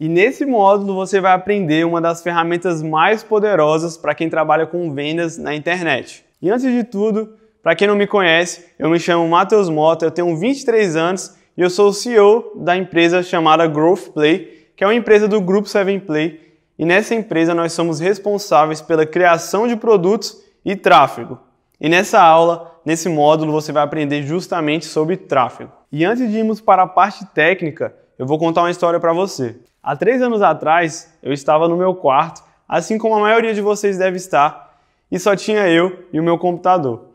E nesse módulo você vai aprender uma das ferramentas mais poderosas para quem trabalha com vendas na internet. E antes de tudo, para quem não me conhece, eu me chamo Matheus Mota, eu tenho 23 anos e eu sou o CEO da empresa chamada Growth Play, que é uma empresa do Grupo 7Play. E nessa empresa nós somos responsáveis pela criação de produtos e tráfego. E nessa aula, nesse módulo, você vai aprender justamente sobre tráfego. E antes de irmos para a parte técnica, eu vou contar uma história para você. Há três anos atrás, eu estava no meu quarto, assim como a maioria de vocês deve estar, e só tinha eu e o meu computador.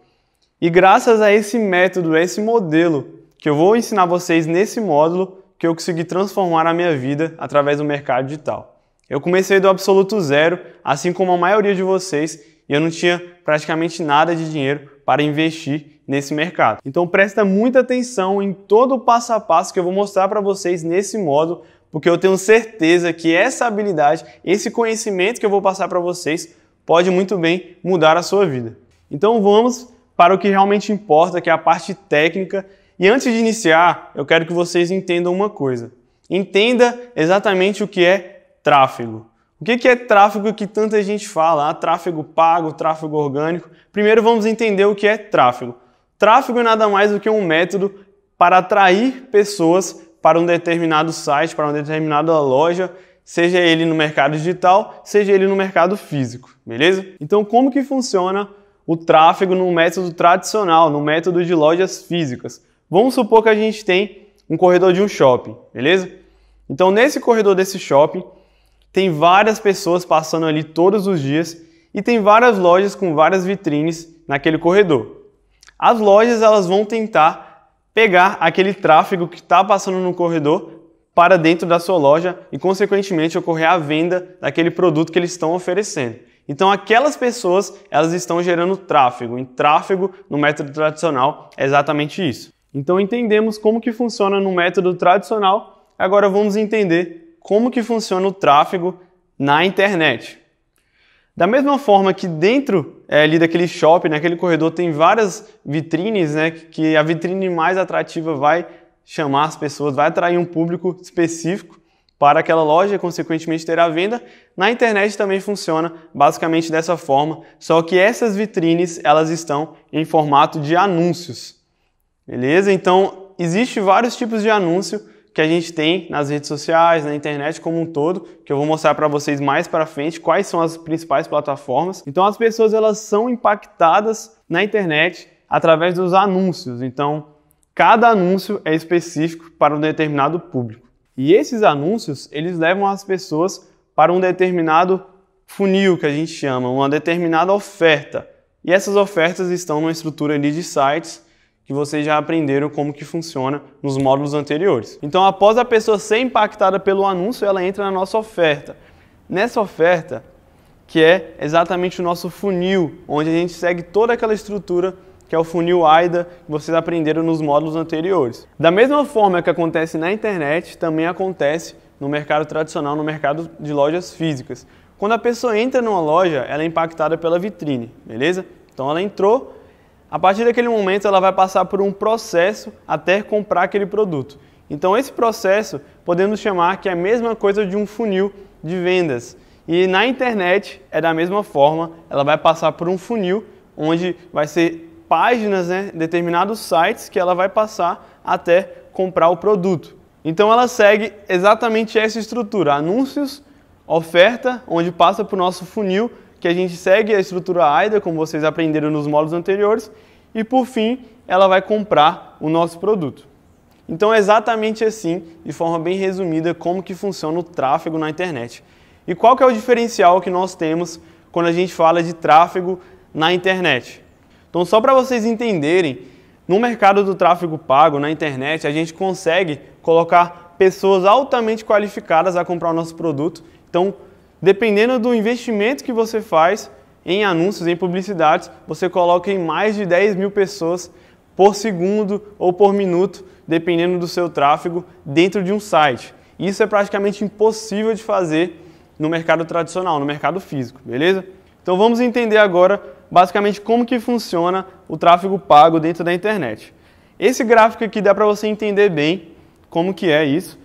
E graças a esse método, a esse modelo que eu vou ensinar vocês nesse módulo, que eu consegui transformar a minha vida através do mercado digital. Eu comecei do absoluto zero, assim como a maioria de vocês, e eu não tinha praticamente nada de dinheiro para investir nesse mercado. Então presta muita atenção em todo o passo a passo que eu vou mostrar para vocês nesse módulo, porque eu tenho certeza que essa habilidade, esse conhecimento que eu vou passar para vocês pode muito bem mudar a sua vida. Então vamos para o que realmente importa, que é a parte técnica. E antes de iniciar, eu quero que vocês entendam uma coisa. Entenda exatamente o que é tráfego. O que é tráfego que tanta gente fala? Ah, tráfego pago, tráfego orgânico. Primeiro vamos entender o que é tráfego. Tráfego é nada mais do que um método para atrair pessoas para um determinado site, para uma determinada loja, seja ele no mercado digital, seja ele no mercado físico, beleza? Então como que funciona o tráfego no método tradicional, no método de lojas físicas? Vamos supor que a gente tem um corredor de um shopping, beleza? Então nesse corredor desse shopping, tem várias pessoas passando ali todos os dias e tem várias lojas com várias vitrines naquele corredor. As lojas elas vão tentar pegar aquele tráfego que está passando no corredor para dentro da sua loja e, consequentemente, ocorrer a venda daquele produto que eles estão oferecendo. Então, aquelas pessoas elas estão gerando tráfego. E tráfego no método tradicional é exatamente isso. Então, entendemos como que funciona no método tradicional. Agora, vamos entender como que funciona o tráfego na internet. Da mesma forma que dentro é, ali daquele shopping, naquele corredor, tem várias vitrines, né, que a vitrine mais atrativa vai chamar as pessoas, vai atrair um público específico para aquela loja consequentemente, ter a venda. Na internet também funciona basicamente dessa forma, só que essas vitrines elas estão em formato de anúncios. Beleza? Então, existe vários tipos de anúncio que a gente tem nas redes sociais, na internet como um todo, que eu vou mostrar para vocês mais para frente quais são as principais plataformas. Então as pessoas elas são impactadas na internet através dos anúncios. Então cada anúncio é específico para um determinado público. E esses anúncios, eles levam as pessoas para um determinado funil que a gente chama, uma determinada oferta. E essas ofertas estão numa estrutura ali de sites que vocês já aprenderam como que funciona nos módulos anteriores. Então, após a pessoa ser impactada pelo anúncio, ela entra na nossa oferta. Nessa oferta, que é exatamente o nosso funil, onde a gente segue toda aquela estrutura que é o funil AIDA que vocês aprenderam nos módulos anteriores. Da mesma forma que acontece na internet, também acontece no mercado tradicional, no mercado de lojas físicas. Quando a pessoa entra numa loja, ela é impactada pela vitrine, beleza? Então ela entrou, a partir daquele momento, ela vai passar por um processo até comprar aquele produto. Então, esse processo podemos chamar que é a mesma coisa de um funil de vendas. E na internet é da mesma forma, ela vai passar por um funil onde vai ser páginas, né, determinados sites que ela vai passar até comprar o produto. Então ela segue exatamente essa estrutura: anúncios, oferta, onde passa para o nosso funil que a gente segue a estrutura AIDA, como vocês aprenderam nos módulos anteriores, e por fim, ela vai comprar o nosso produto. Então é exatamente assim, de forma bem resumida, como que funciona o tráfego na internet. E qual que é o diferencial que nós temos quando a gente fala de tráfego na internet? Então só para vocês entenderem, no mercado do tráfego pago na internet, a gente consegue colocar pessoas altamente qualificadas a comprar o nosso produto. Então, Dependendo do investimento que você faz em anúncios, em publicidades, você coloca em mais de 10 mil pessoas por segundo ou por minuto, dependendo do seu tráfego, dentro de um site. Isso é praticamente impossível de fazer no mercado tradicional, no mercado físico, beleza? Então vamos entender agora basicamente como que funciona o tráfego pago dentro da internet. Esse gráfico aqui dá para você entender bem como que é isso.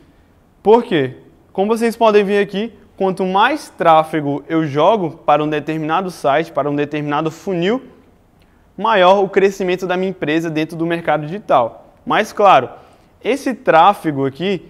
Por quê? Como vocês podem ver aqui, quanto mais tráfego eu jogo para um determinado site, para um determinado funil, maior o crescimento da minha empresa dentro do mercado digital. Mas claro, esse tráfego aqui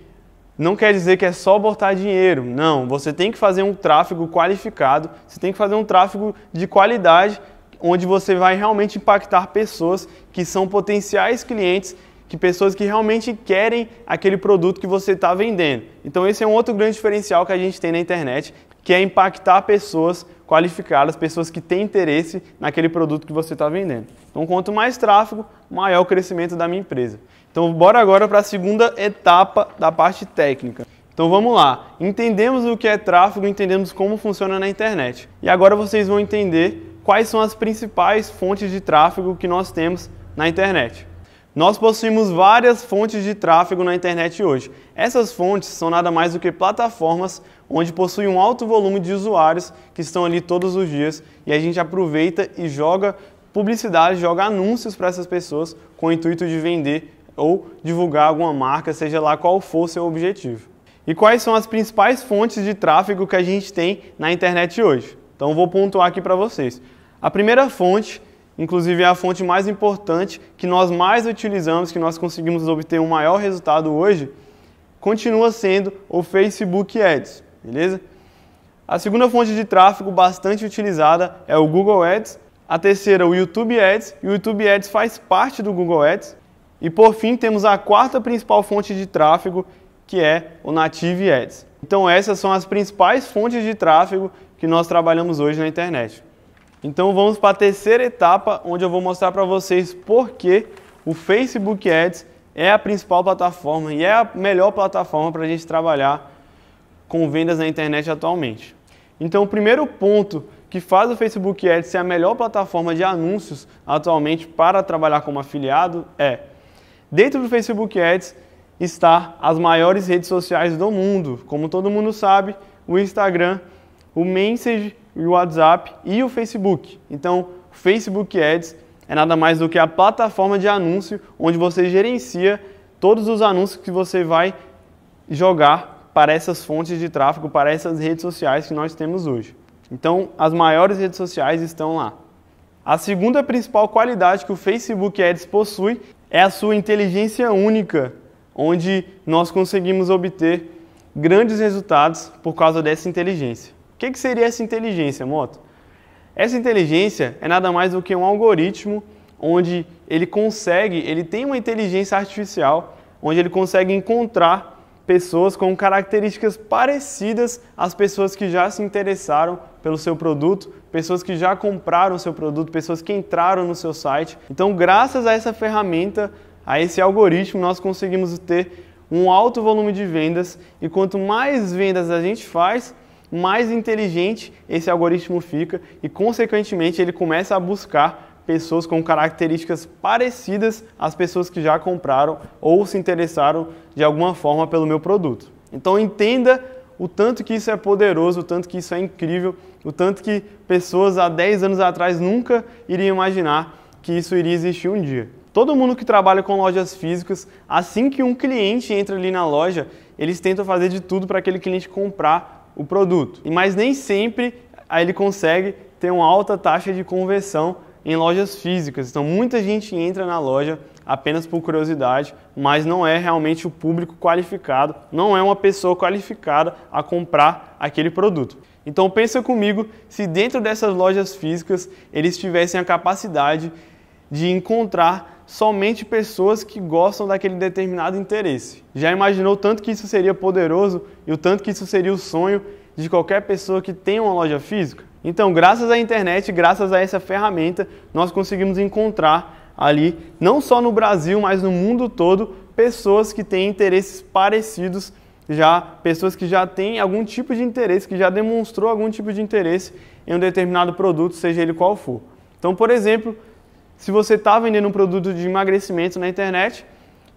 não quer dizer que é só botar dinheiro. Não, você tem que fazer um tráfego qualificado, você tem que fazer um tráfego de qualidade, onde você vai realmente impactar pessoas que são potenciais clientes que pessoas que realmente querem aquele produto que você está vendendo. Então esse é um outro grande diferencial que a gente tem na internet, que é impactar pessoas qualificadas, pessoas que têm interesse naquele produto que você está vendendo. Então quanto mais tráfego, maior o crescimento da minha empresa. Então bora agora para a segunda etapa da parte técnica. Então vamos lá, entendemos o que é tráfego, entendemos como funciona na internet. E agora vocês vão entender quais são as principais fontes de tráfego que nós temos na internet. Nós possuímos várias fontes de tráfego na internet hoje. Essas fontes são nada mais do que plataformas onde possuem um alto volume de usuários que estão ali todos os dias e a gente aproveita e joga publicidade, joga anúncios para essas pessoas com o intuito de vender ou divulgar alguma marca, seja lá qual for seu objetivo. E quais são as principais fontes de tráfego que a gente tem na internet hoje? Então vou pontuar aqui para vocês. A primeira fonte inclusive é a fonte mais importante que nós mais utilizamos, que nós conseguimos obter um maior resultado hoje, continua sendo o Facebook Ads, beleza? A segunda fonte de tráfego bastante utilizada é o Google Ads, a terceira o YouTube Ads, e o YouTube Ads faz parte do Google Ads. E por fim temos a quarta principal fonte de tráfego, que é o Native Ads. Então essas são as principais fontes de tráfego que nós trabalhamos hoje na internet. Então vamos para a terceira etapa, onde eu vou mostrar para vocês por que o Facebook Ads é a principal plataforma e é a melhor plataforma para a gente trabalhar com vendas na internet atualmente. Então o primeiro ponto que faz o Facebook Ads ser a melhor plataforma de anúncios atualmente para trabalhar como afiliado é, dentro do Facebook Ads está as maiores redes sociais do mundo. Como todo mundo sabe, o Instagram, o Message o WhatsApp e o Facebook. Então, o Facebook Ads é nada mais do que a plataforma de anúncio onde você gerencia todos os anúncios que você vai jogar para essas fontes de tráfego, para essas redes sociais que nós temos hoje. Então, as maiores redes sociais estão lá. A segunda principal qualidade que o Facebook Ads possui é a sua inteligência única, onde nós conseguimos obter grandes resultados por causa dessa inteligência que, que seria essa inteligência, Moto? Essa inteligência é nada mais do que um algoritmo onde ele consegue, ele tem uma inteligência artificial, onde ele consegue encontrar pessoas com características parecidas às pessoas que já se interessaram pelo seu produto, pessoas que já compraram o seu produto, pessoas que entraram no seu site. Então, graças a essa ferramenta, a esse algoritmo, nós conseguimos ter um alto volume de vendas e quanto mais vendas a gente faz, mais inteligente esse algoritmo fica e, consequentemente, ele começa a buscar pessoas com características parecidas às pessoas que já compraram ou se interessaram de alguma forma pelo meu produto. Então, entenda o tanto que isso é poderoso, o tanto que isso é incrível, o tanto que pessoas há 10 anos atrás nunca iriam imaginar que isso iria existir um dia. Todo mundo que trabalha com lojas físicas, assim que um cliente entra ali na loja, eles tentam fazer de tudo para aquele cliente comprar o produto. Mas nem sempre ele consegue ter uma alta taxa de conversão em lojas físicas. Então muita gente entra na loja apenas por curiosidade, mas não é realmente o público qualificado, não é uma pessoa qualificada a comprar aquele produto. Então pensa comigo se dentro dessas lojas físicas eles tivessem a capacidade de encontrar somente pessoas que gostam daquele determinado interesse. Já imaginou tanto que isso seria poderoso e o tanto que isso seria o sonho de qualquer pessoa que tem uma loja física? Então, graças à internet, graças a essa ferramenta, nós conseguimos encontrar ali, não só no Brasil, mas no mundo todo, pessoas que têm interesses parecidos, já pessoas que já têm algum tipo de interesse, que já demonstrou algum tipo de interesse em um determinado produto, seja ele qual for. Então, por exemplo, se você está vendendo um produto de emagrecimento na internet,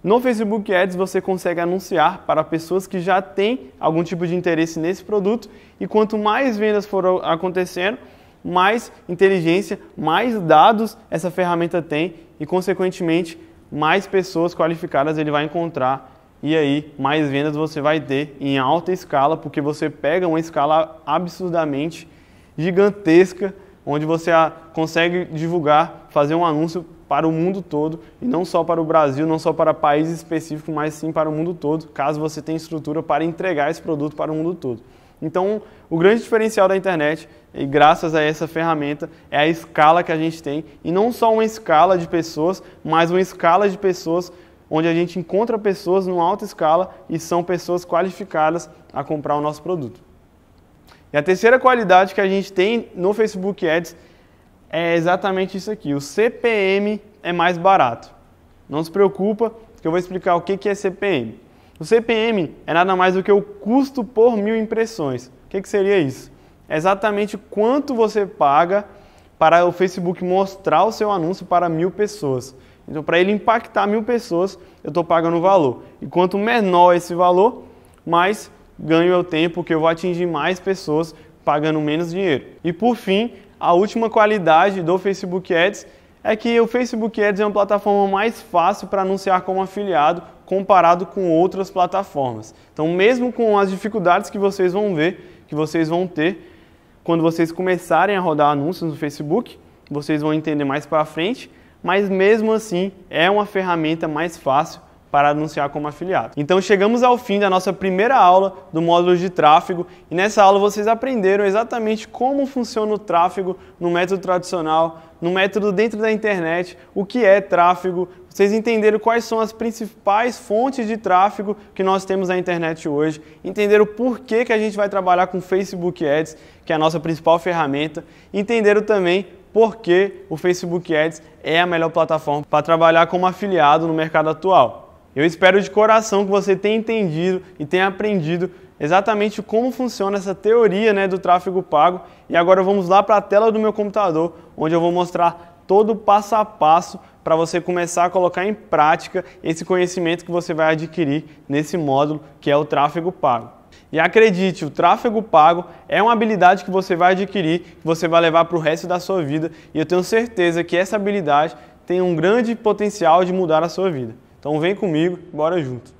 no Facebook Ads você consegue anunciar para pessoas que já têm algum tipo de interesse nesse produto. E quanto mais vendas for acontecendo, mais inteligência, mais dados essa ferramenta tem e consequentemente mais pessoas qualificadas ele vai encontrar. E aí mais vendas você vai ter em alta escala, porque você pega uma escala absurdamente gigantesca, onde você consegue divulgar, fazer um anúncio para o mundo todo e não só para o Brasil, não só para países específicos, mas sim para o mundo todo, caso você tenha estrutura para entregar esse produto para o mundo todo. Então, o grande diferencial da internet, e graças a essa ferramenta, é a escala que a gente tem, e não só uma escala de pessoas, mas uma escala de pessoas onde a gente encontra pessoas numa alta escala e são pessoas qualificadas a comprar o nosso produto. E a terceira qualidade que a gente tem no Facebook Ads é exatamente isso aqui. O CPM é mais barato. Não se preocupa, que eu vou explicar o que é CPM. O CPM é nada mais do que o custo por mil impressões. O que seria isso? É exatamente quanto você paga para o Facebook mostrar o seu anúncio para mil pessoas. Então, para ele impactar mil pessoas, eu estou pagando o valor. E quanto menor esse valor, mais ganho eu tempo, porque eu vou atingir mais pessoas pagando menos dinheiro. E por fim, a última qualidade do Facebook Ads é que o Facebook Ads é uma plataforma mais fácil para anunciar como afiliado comparado com outras plataformas. Então, mesmo com as dificuldades que vocês vão ver, que vocês vão ter quando vocês começarem a rodar anúncios no Facebook, vocês vão entender mais para frente, mas mesmo assim é uma ferramenta mais fácil para anunciar como afiliado. Então chegamos ao fim da nossa primeira aula do módulo de tráfego e nessa aula vocês aprenderam exatamente como funciona o tráfego no método tradicional, no método dentro da internet, o que é tráfego, vocês entenderam quais são as principais fontes de tráfego que nós temos na internet hoje, entenderam por que, que a gente vai trabalhar com Facebook Ads, que é a nossa principal ferramenta, entenderam também porque o Facebook Ads é a melhor plataforma para trabalhar como afiliado no mercado atual. Eu espero de coração que você tenha entendido e tenha aprendido exatamente como funciona essa teoria né, do tráfego pago. E agora vamos lá para a tela do meu computador, onde eu vou mostrar todo o passo a passo para você começar a colocar em prática esse conhecimento que você vai adquirir nesse módulo que é o tráfego pago. E acredite, o tráfego pago é uma habilidade que você vai adquirir, que você vai levar para o resto da sua vida, e eu tenho certeza que essa habilidade tem um grande potencial de mudar a sua vida. Então vem comigo, bora junto.